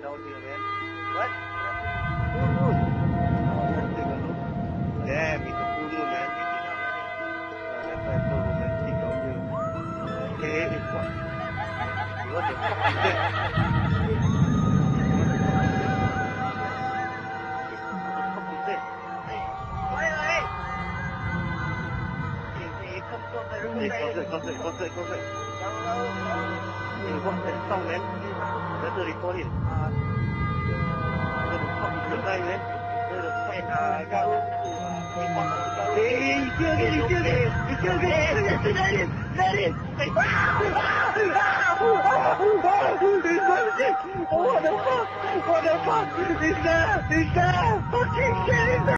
Oh. Oh, the fuck is that? Hey, what the fuck is is. What the fuck? He's there, he's there. Fucking shit.